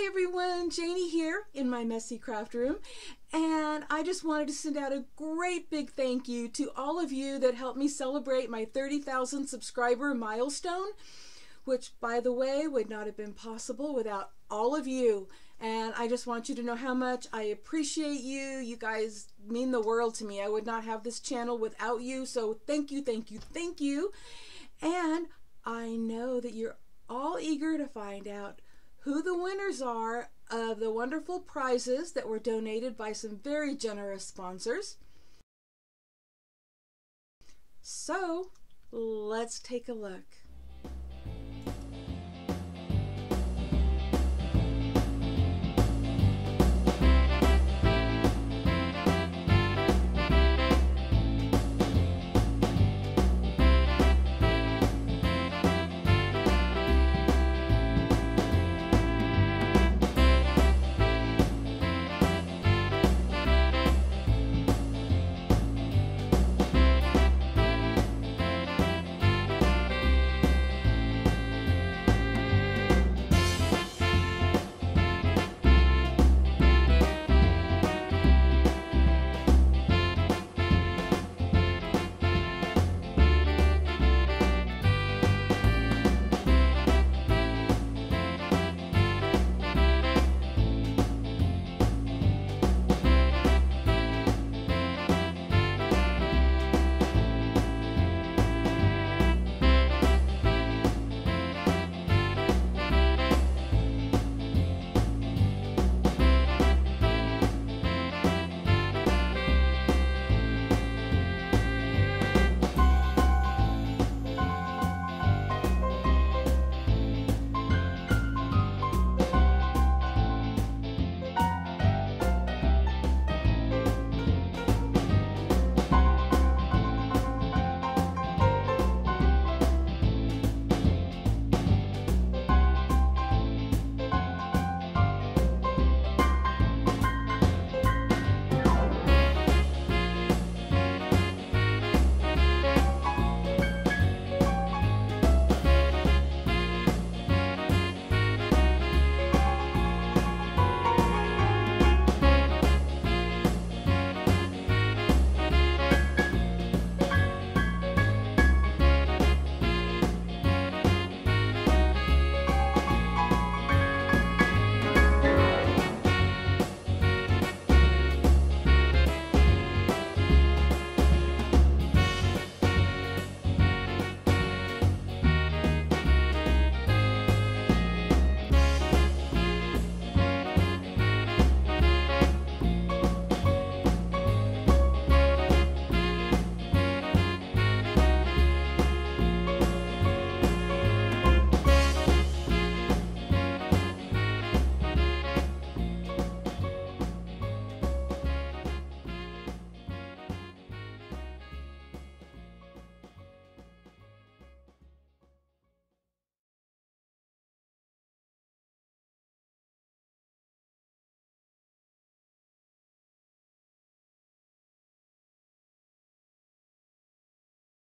Hi everyone, Janie here in my messy craft room, and I just wanted to send out a great big thank you to all of you that helped me celebrate my 30,000 subscriber milestone, which by the way would not have been possible without all of you. And I just want you to know how much I appreciate you. You guys mean the world to me. I would not have this channel without you. So thank you, thank you, thank you. And I know that you're all eager to find out who the winners are of the wonderful prizes that were donated by some very generous sponsors. So, let's take a look.